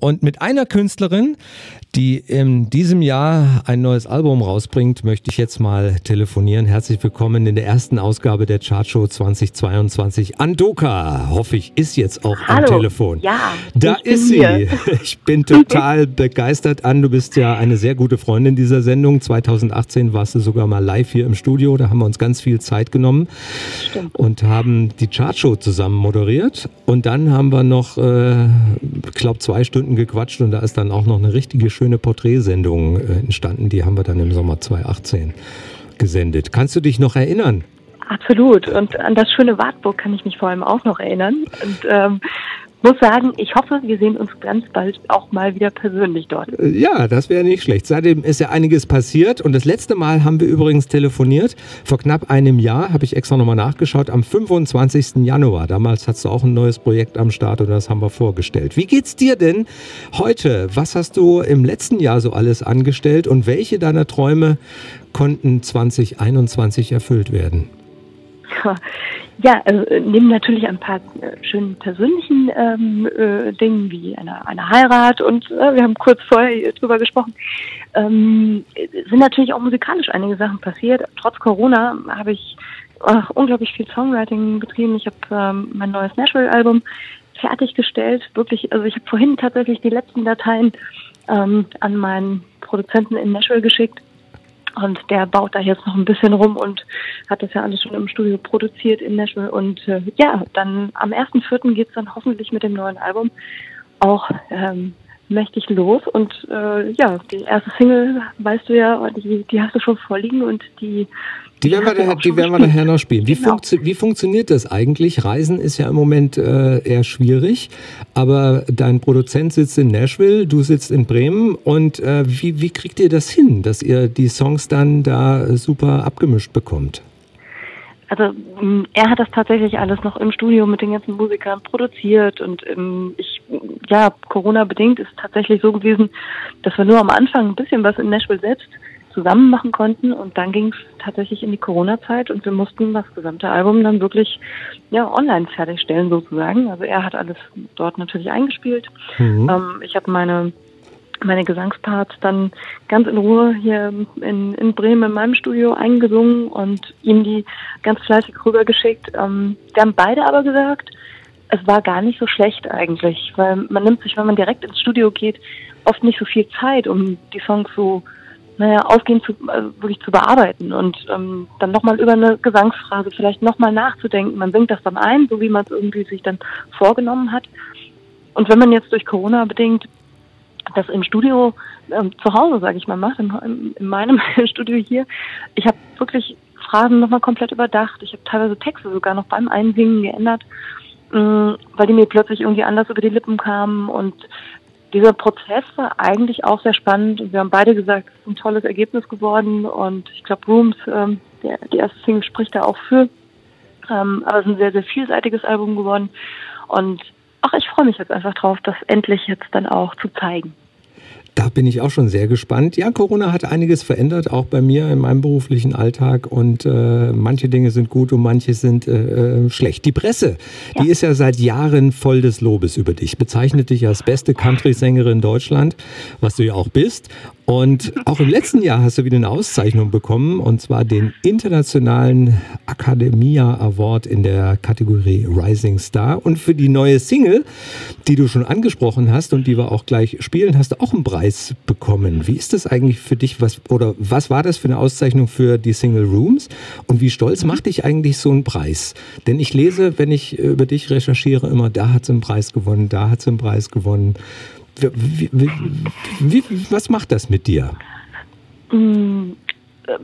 Und mit einer Künstlerin, die in diesem Jahr ein neues Album rausbringt, möchte ich jetzt mal telefonieren. Herzlich willkommen in der ersten Ausgabe der Chartshow 2022. Andoka, hoffe ich, ist jetzt auch Hallo. am Telefon. Ja, da ist sie. Hier. Ich bin total begeistert an. Du bist ja eine sehr gute Freundin dieser Sendung. 2018 warst du sogar mal live hier im Studio. Da haben wir uns ganz viel Zeit genommen Stimmt. und haben die Chartshow zusammen moderiert. Und dann haben wir noch, äh, ich glaube, zwei Stunden gequatscht und da ist dann auch noch eine richtige schöne Porträtsendung äh, entstanden. Die haben wir dann im Sommer 2018 gesendet. Kannst du dich noch erinnern? Absolut. Und an das schöne Wartburg kann ich mich vor allem auch noch erinnern. Und ähm, muss sagen, ich hoffe, wir sehen uns ganz bald auch mal wieder persönlich dort. Äh, Ja, das wäre nicht schlecht. Seitdem ist ja einiges passiert und das letzte Mal haben wir übrigens telefoniert. Vor knapp einem Jahr habe ich extra nochmal nachgeschaut, am 25. Januar. Damals hast du auch ein neues Projekt am Start und das haben wir vorgestellt. Wie geht's dir denn heute? Was hast du im letzten Jahr so alles angestellt und welche deiner Träume konnten 2021 erfüllt werden? Ja, also äh, neben natürlich ein paar äh, schönen persönlichen ähm, äh, Dingen wie eine, eine Heirat und äh, wir haben kurz vorher drüber gesprochen, ähm, sind natürlich auch musikalisch einige Sachen passiert. Trotz Corona habe ich ach, unglaublich viel Songwriting betrieben. Ich habe ähm, mein neues Nashville-Album fertiggestellt. Wirklich, also ich habe vorhin tatsächlich die letzten Dateien ähm, an meinen Produzenten in Nashville geschickt. Und der baut da jetzt noch ein bisschen rum und hat das ja alles schon im Studio produziert in Nashville. Und äh, ja, dann am 1.4. geht's dann hoffentlich mit dem neuen Album auch ähm, mächtig los. Und äh, ja, die erste Single, weißt du ja, die, die hast du schon vorliegen und die Die werden wir, daher, die werden wir nachher noch spielen. Wie, Genau. funktio wie funktioniert das eigentlich? Reisen ist ja im Moment äh, eher schwierig, aber dein Produzent sitzt in Nashville, du sitzt in Bremen und äh, wie, wie kriegt ihr das hin, dass ihr die Songs dann da super abgemischt bekommt? Also mh, er hat das tatsächlich alles noch im Studio mit den ganzen Musikern produziert und ähm, ich, ja, Corona bedingt ist tatsächlich so gewesen, dass wir nur am Anfang ein bisschen was in Nashville selbst zusammen machen konnten und dann ging es tatsächlich in die Corona-Zeit und wir mussten das gesamte Album dann wirklich ja online fertigstellen sozusagen. Also er hat alles dort natürlich eingespielt. Mhm. Ähm, ich habe meine meine Gesangsparts dann ganz in Ruhe hier in, in Bremen in meinem Studio eingesungen und ihm die ganz fleißig rübergeschickt. Ähm, wir haben beide aber gesagt, es war gar nicht so schlecht eigentlich, weil man nimmt sich, wenn man direkt ins Studio geht, oft nicht so viel Zeit, um die Songs so naja, ausgehend zu, also wirklich zu bearbeiten und ähm, dann nochmal über eine Gesangsphrase vielleicht nochmal nachzudenken. Man singt das dann ein, so wie man es irgendwie sich dann vorgenommen hat. Und wenn man jetzt durch Corona bedingt das im Studio ähm, zu Hause, sage ich mal, macht, in, in, in meinem Studio hier, ich habe wirklich Phrasen nochmal komplett überdacht. Ich habe teilweise Texte sogar noch beim Einsingen geändert, mh, weil die mir plötzlich irgendwie anders über die Lippen kamen und dieser Prozess war eigentlich auch sehr spannend wir haben beide gesagt, es ist ein tolles Ergebnis geworden und ich glaube, Rooms, ähm, der, die erste Single spricht da auch für. Ähm, aber es ist ein sehr, sehr vielseitiges Album geworden und ach, ich freue mich jetzt einfach drauf, das endlich jetzt dann auch zu zeigen. Da bin ich auch schon sehr gespannt. Ja, Corona hat einiges verändert, auch bei mir in meinem beruflichen Alltag. Und äh, manche Dinge sind gut und manche sind äh, äh, schlecht. Die Presse, Ja. die ist ja seit Jahren voll des Lobes über dich. Bezeichnet dich als beste Country-Sängerin Deutschland, was du ja auch bist. Und auch im letzten Jahr hast du wieder eine Auszeichnung bekommen, und zwar den Internationalen Academia Award in der Kategorie Rising Star. Und für die neue Single, die du schon angesprochen hast und die wir auch gleich spielen, hast du auch einen Preis bekommen. Wie ist das eigentlich für dich? Was, oder was war das für eine Auszeichnung für die Single Rooms? Und wie stolz macht dich eigentlich so ein Preis? Denn ich lese, wenn ich über dich recherchiere, immer, da hat sie einen Preis gewonnen, da hat sie einen Preis gewonnen. Wie, wie, wie, was macht das mit dir? Mm,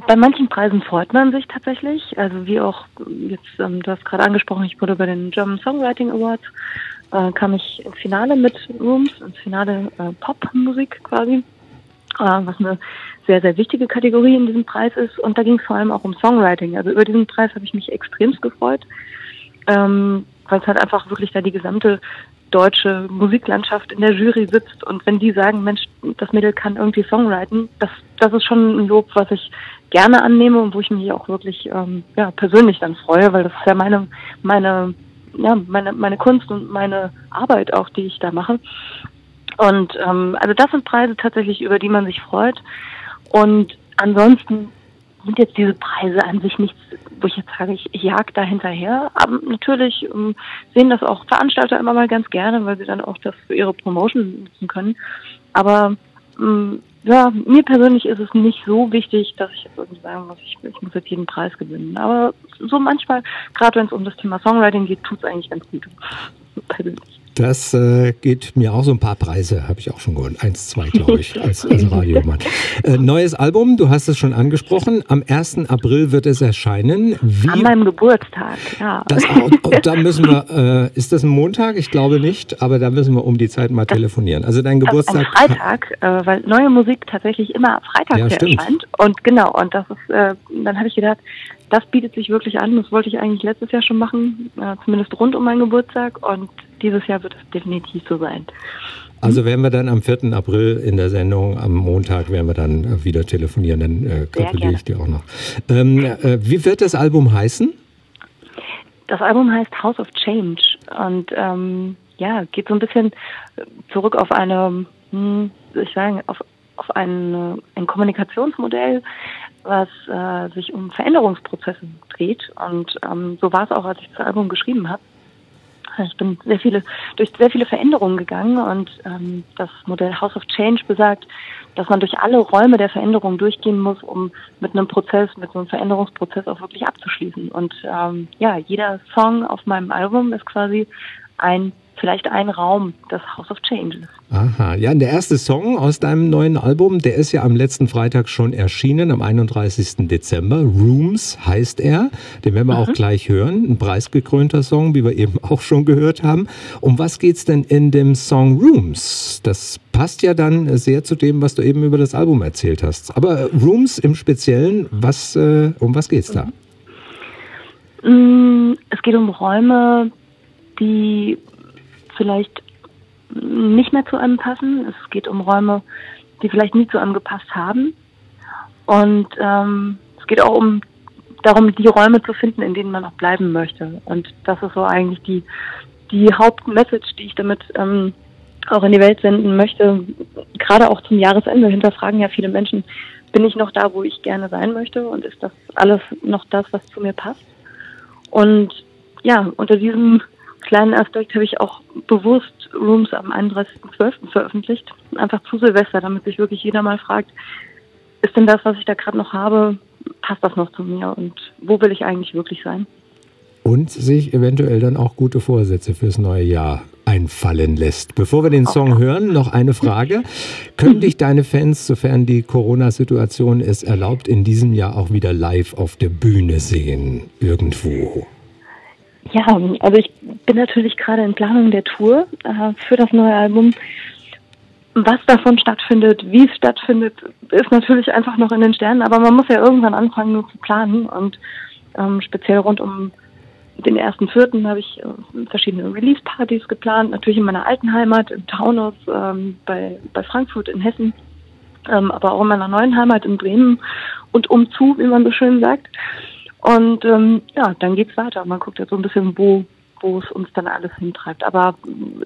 Bei manchen Preisen freut man sich tatsächlich. Also wie auch jetzt, ähm, du hast gerade angesprochen, ich wurde bei den German Songwriting Awards, äh, kam ich ins Finale mit Rooms, ins Finale äh, Popmusik quasi, äh, was eine sehr, sehr wichtige Kategorie in diesem Preis ist. Und da ging es vor allem auch um Songwriting. Also über diesen Preis habe ich mich extremst gefreut, ähm, weil es halt einfach wirklich da die gesamte deutsche Musiklandschaft in der Jury sitzt und wenn die sagen, Mensch, das Mädel kann irgendwie Songwriten, das, das ist schon ein Lob, was ich gerne annehme und wo ich mich auch wirklich ähm, ja, persönlich dann freue, weil das ist ja meine, meine, ja, meine, meine Kunst und meine Arbeit auch, die ich da mache. Und ähm, also das sind Preise tatsächlich, über die man sich freut. Und ansonsten sind jetzt diese Preise an sich nichts, wo ich jetzt sage, ich, jag da hinterher. Aber natürlich ähm, sehen das auch Veranstalter immer mal ganz gerne, weil sie dann auch das für ihre Promotion nutzen können. Aber ähm, ja, mir persönlich ist es nicht so wichtig, dass ich jetzt irgendwie sagen muss, ich, ich muss jetzt jeden Preis gewinnen. Aber so manchmal, gerade wenn es um das Thema Songwriting geht, tut es eigentlich ganz gut. Persönlich. Das äh, geht mir auch so ein paar Preise, habe ich auch schon gewonnen. Eins, zwei, glaube ich, als, als Radiomann. Äh, neues Album, du hast es schon angesprochen. Am 1. April wird es erscheinen. Wie, An meinem Geburtstag, ja. Das, da müssen wir, äh, ist das ein Montag? Ich glaube nicht, aber da müssen wir um die Zeit mal das, telefonieren. Also dein Geburtstag. Am Freitag, äh, weil neue Musik tatsächlich immer am Freitag ja, erscheint. Und genau, und das ist, äh, dann habe ich gedacht, das bietet sich wirklich an. Das wollte ich eigentlich letztes Jahr schon machen, äh, zumindest rund um meinen Geburtstag. Und dieses Jahr wird es definitiv so sein. Also werden wir dann am 4. April in der Sendung, am Montag werden wir dann wieder telefonieren, dann äh, gratuliere ich dir auch noch. Ähm, äh, wie wird das Album heißen? Das Album heißt House of Change und ähm, ja, geht so ein bisschen zurück auf eine, hm, ich sagen, auf, auf ein, ein Kommunikationsmodell, was äh, sich um Veränderungsprozesse dreht. Und ähm, so war es auch, als ich das Album geschrieben habe. Ich bin sehr viele, durch sehr viele Veränderungen gegangen und ähm, das Modell House of Change besagt, dass man durch alle Räume der Veränderung durchgehen muss, um mit einem Prozess, mit so einem Veränderungsprozess auch wirklich abzuschließen. Und ähm, ja, jeder Song auf meinem Album ist quasi ein vielleicht ein Raum des House of Changes. Aha, ja, der erste Song aus deinem neuen Album, der ist ja am letzten Freitag schon erschienen, am 31. Dezember. Rooms heißt er. Den werden wir mhm. auch gleich hören. Ein preisgekrönter Song, wie wir eben auch schon gehört haben. Um was geht es denn in dem Song Rooms? Das passt ja dann sehr zu dem, was du eben über das Album erzählt hast. Aber Rooms im Speziellen, was, äh, um was geht's da? Mm, es geht um Räume, die vielleicht nicht mehr zu einem passen. Es geht um Räume, die vielleicht nie zu einem gepasst haben. Und ähm, es geht auch um darum, die Räume zu finden, in denen man auch bleiben möchte. Und das ist so eigentlich die, die Hauptmessage, die ich damit ähm, auch in die Welt senden möchte. Gerade auch zum Jahresende hinterfragen ja viele Menschen, bin ich noch da, wo ich gerne sein möchte? Und ist das alles noch das, was zu mir passt? Und ja, unter diesem kleinen Aspekt habe ich auch bewusst Rooms am 31.12. veröffentlicht, einfach zu Silvester, damit sich wirklich jeder mal fragt, ist denn das, was ich da gerade noch habe, passt das noch zu mir und wo will ich eigentlich wirklich sein? Und sich eventuell dann auch gute Vorsätze fürs neue Jahr einfallen lässt. Bevor wir den Song hören, noch eine Frage. Können dich deine Fans, sofern die Corona-Situation es erlaubt, in diesem Jahr auch wieder live auf der Bühne sehen? Irgendwo? Ja, also ich bin natürlich gerade in Planung der Tour äh, für das neue Album. Was davon stattfindet, wie es stattfindet, ist natürlich einfach noch in den Sternen, aber man muss ja irgendwann anfangen, nur zu planen. Und ähm, speziell rund um den ersten Vierten habe ich äh, verschiedene Release-Partys geplant, natürlich in meiner alten Heimat, im Taunus, ähm, bei, bei Frankfurt in Hessen, ähm, aber auch in meiner neuen Heimat in Bremen und umzu, wie man so schön sagt. Und ähm, ja, dann geht's weiter. Man guckt ja so ein bisschen, wo, wo es uns dann alles hintreibt. Aber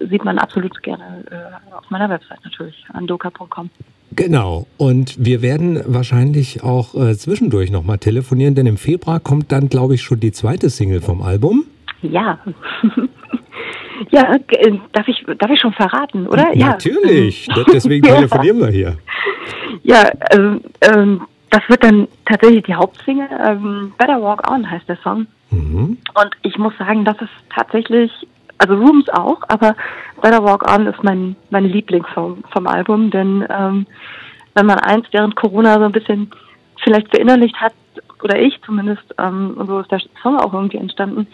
sieht man absolut gerne äh, auf meiner Website natürlich, andoka.com. Genau. Und wir werden wahrscheinlich auch äh, zwischendurch nochmal telefonieren, denn im Februar kommt dann, glaube ich, schon die zweite Single vom Album. Ja. ja, äh, darf ich, darf ich schon verraten, oder? Natürlich. Ja. Deswegen telefonieren wir hier. Ja, ähm, ähm, das wird dann tatsächlich die Hauptsingle. Ähm, Better Walk On heißt der Song. Mhm. Und ich muss sagen, das ist tatsächlich, also Rooms auch, aber Better Walk On ist mein, mein Lieblingssong vom Album, denn ähm, wenn man eins während Corona so ein bisschen vielleicht verinnerlicht hat, oder ich zumindest, ähm, und so ist der Song auch irgendwie entstanden,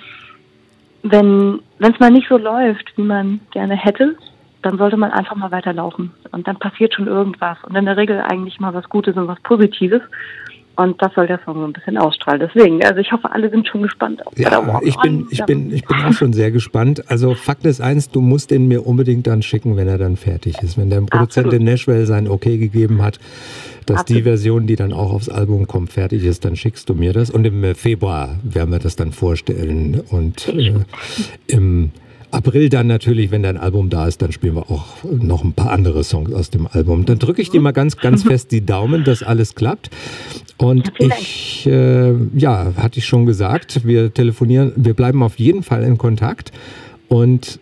wenn es mal nicht so läuft, wie man gerne hätte, dann sollte man einfach mal weiterlaufen. Und dann passiert schon irgendwas. Und in der Regel eigentlich mal was Gutes und was Positives. Und das soll der Song so ein bisschen ausstrahlen. Deswegen, also ich hoffe, alle sind schon gespannt. Auf ja, ich bin, ich, bin, ich bin auch schon sehr gespannt. Also Fakt ist eins, du musst den mir unbedingt dann schicken, wenn er dann fertig ist. Wenn der Produzent in Nashville sein Okay gegeben hat, dass Absolut. die Version, die dann auch aufs Album kommt, fertig ist, dann schickst du mir das. Und im Februar werden wir das dann vorstellen. Und äh, im April dann natürlich, wenn dein Album da ist, dann spielen wir auch noch ein paar andere Songs aus dem Album. Dann drücke ich dir mal ganz, ganz fest die Daumen, dass alles klappt. Und ja, ich, äh, ja, hatte ich schon gesagt, wir telefonieren, wir bleiben auf jeden Fall in Kontakt. Und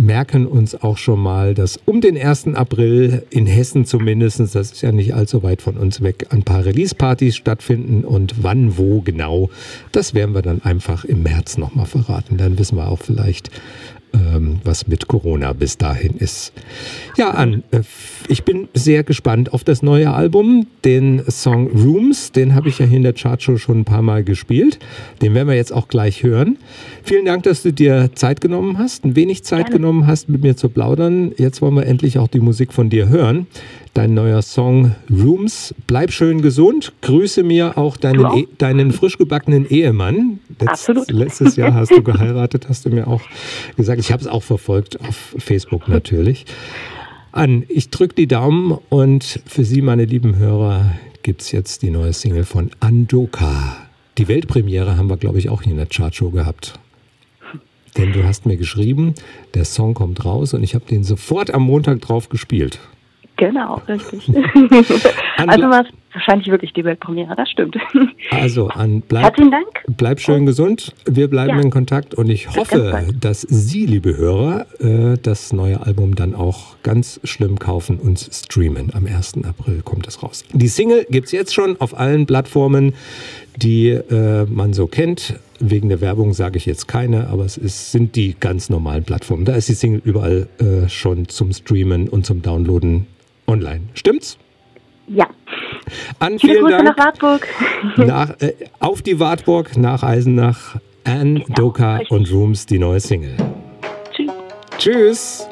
merken uns auch schon mal, dass um den 1. April in Hessen zumindest, das ist ja nicht allzu weit von uns weg, ein paar Release-Partys stattfinden und wann, wo genau, das werden wir dann einfach im März nochmal verraten. Dann wissen wir auch vielleicht, ähm, was mit Corona bis dahin ist. Ja, Ann, äh, ich bin sehr gespannt auf das neue Album. Den Song Rooms, den habe ich ja hier in der Chartshow schon ein paar Mal gespielt. Den werden wir jetzt auch gleich hören. Vielen Dank, dass du dir Zeit genommen hast, ein wenig Zeit Gerne. genommen hast, mit mir zu plaudern. Jetzt wollen wir endlich auch die Musik von dir hören dein neuer Song Rooms. Bleib schön gesund. Grüße mir auch deinen, e deinen frisch gebackenen Ehemann. Letzt, Absolut. Letztes Jahr hast du geheiratet, hast du mir auch gesagt. Ich habe es auch verfolgt auf Facebook natürlich. An, ich drücke die Daumen und für Sie, meine lieben Hörer, gibt es jetzt die neue Single von Andoka. Die Weltpremiere haben wir, glaube ich, auch hier in der Chartshow gehabt. Denn du hast mir geschrieben, der Song kommt raus und ich habe den sofort am Montag drauf gespielt. Genau, richtig. also war es wahrscheinlich wirklich die Weltpremiere, das stimmt. Also an bleib, Herzlichen Dank. Bleib schön gesund. Wir bleiben ja. in Kontakt und ich hoffe, dass Sie, liebe Hörer, äh, das neue Album dann auch ganz schlimm kaufen und streamen. Am 1. April kommt es raus. Die Single gibt es jetzt schon auf allen Plattformen, die äh, man so kennt. Wegen der Werbung sage ich jetzt keine, aber es ist, sind die ganz normalen Plattformen. Da ist die Single überall äh, schon zum Streamen und zum Downloaden online. Stimmt's? Ja. An Viele vielen Grüße Dank. nach Wartburg. Nach, äh, auf die Wartburg, nach Eisenach, Anne, genau. Doka und Rooms, die neue Single. Tschüss. Tschüss.